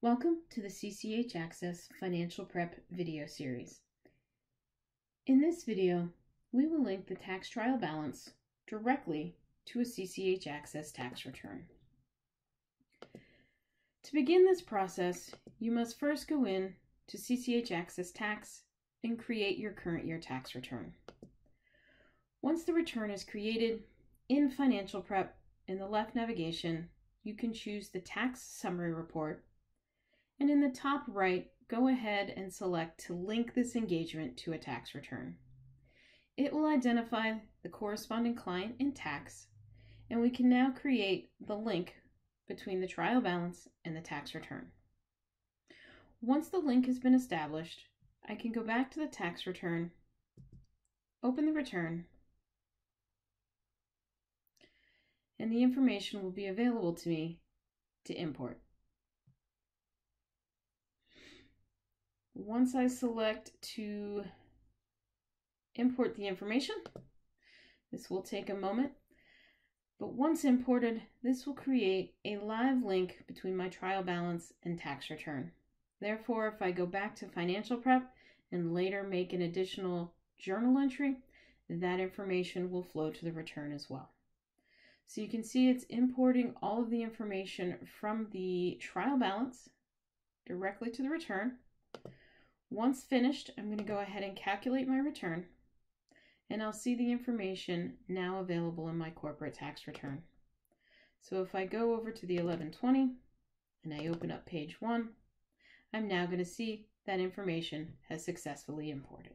Welcome to the CCH Axcess Financial Prep video series. In this video, we will link the tax trial balance directly to a CCH Axcess tax return. To begin this process, you must first go in to CCH Axcess Tax and create your current year tax return. Once the return is created, in Financial Prep, in the left navigation, you can choose the Tax Summary Report, and in the top right, go ahead and select to link this engagement to a tax return. It will identify the corresponding client in tax, and we can now create the link between the trial balance and the tax return. Once the link has been established, I can go back to the tax return, open the return, and the information will be available to me to import. Once I select to import the information, this will take a moment, but once imported, this will create a live link between my trial balance and tax return. Therefore, if I go back to financial prep and later make an additional journal entry, that information will flow to the return as well. So you can see it's importing all of the information from the trial balance directly to the return. Once finished, I'm going to go ahead and calculate my return and I'll see the information now available in my corporate tax return. So if I go over to the 1120 and I open up page one, I'm now going to see that information has successfully imported.